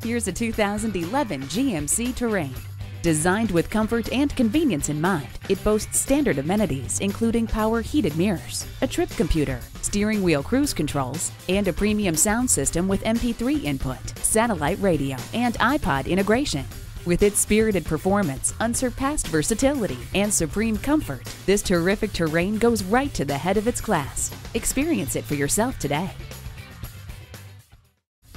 Here's a 2011 GMC Terrain. Designed with comfort and convenience in mind, it boasts standard amenities including power heated mirrors, a trip computer, steering wheel cruise controls, and a premium sound system with MP3 input, satellite radio, and iPod integration. With its spirited performance, unsurpassed versatility, and supreme comfort, this terrific terrain goes right to the head of its class. Experience it for yourself today.